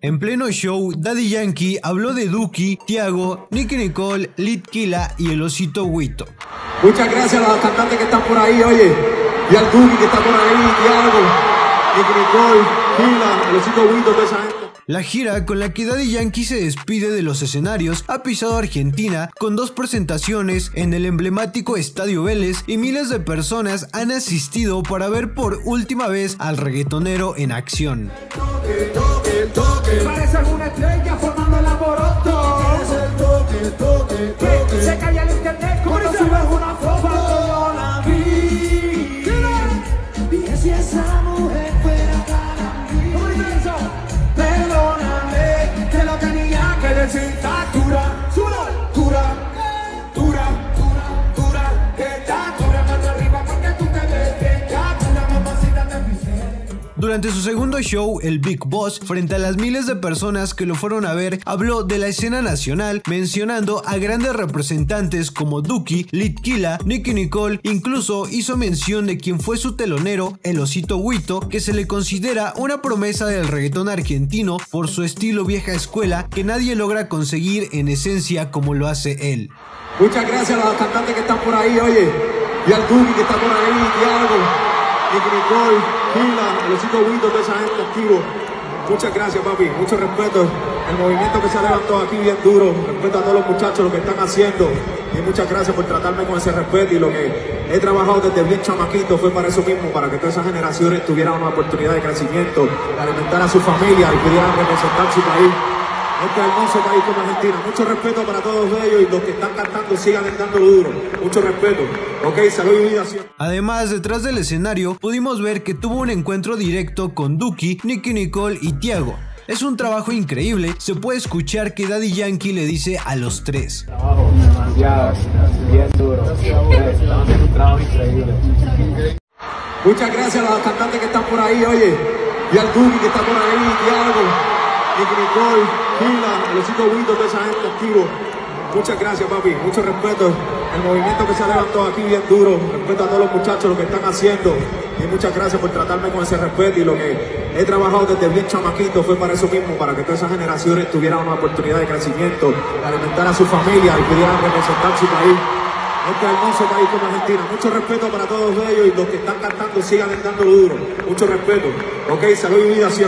En pleno show, Daddy Yankee habló de Duki, Tiago, Nicky Nicole, Litkila y el osito Wito. Muchas gracias a los cantantes que están por ahí, oye. Y al Duki que está por ahí, Tiago, Nicky Nicole, Kila, el osito Wito, toda esa gente. La gira con la que Daddy Yankee se despide de los escenarios ha pisado Argentina con dos presentaciones en el emblemático Estadio Vélez y miles de personas han asistido para ver por última vez al reggaetonero en acción. Internet cuando subes una foto. Yo la vi. Dije si esa mujer Durante su segundo show, el Big Boss, frente a las miles de personas que lo fueron a ver, habló de la escena nacional, mencionando a grandes representantes como Duki, Litkila, Nicky Nicole, incluso hizo mención de quien fue su telonero, el Osito Huito, que se le considera una promesa del reggaetón argentino por su estilo vieja escuela que nadie logra conseguir en esencia como lo hace él. Muchas gracias a los cantantes que están por ahí, oye. Y al Duki que está por ahí, Tiago, Nicky Nicole, Kila, el osito Wito, toda esa gente activo. Muchas gracias, papi. Mucho respeto. El movimiento que se ha levantado aquí bien duro. Respeto a todos los muchachos, lo que están haciendo. Y muchas gracias por tratarme con ese respeto. Y lo que he trabajado desde bien chamaquito fue para eso mismo, para que todas esas generaciones tuvieran una oportunidad de crecimiento, de alimentar a su familia y pudieran representar su país. Este hermoso país como Argentina. Mucho respeto para todos ellos y los que están cantando sigan dándolo duro. Mucho respeto. Ok, salud y vida. Además, detrás del escenario pudimos ver que tuvo un encuentro directo con Duki, Nicky Nicole y Tiago. Es un trabajo increíble, se puede escuchar que Daddy Yankee le dice a los tres. trabajo demasiado, bien duro. Estamos haciendo un trabajo increíble. Muchas gracias a los cantantes que están por ahí, oye. Y al Duki que está por ahí, Tiago, Nicky Nicole, Kila, el osito Wito, toda esa gente activo. Muchas gracias, papi. Mucho respeto. El movimiento que se ha levantado aquí bien duro. Respeto a todos los muchachos, lo que están haciendo. Y muchas gracias por tratarme con ese respeto. Y lo que he trabajado desde bien chamaquito fue para eso mismo, para que todas esas generaciones tuvieran una oportunidad de crecimiento, de alimentar a su familia y pudieran representar su país. Este hermoso país como Argentina. Mucho respeto para todos ellos y los que están cantando sigan dándolo duro. Mucho respeto. Ok, salud y vida siempre.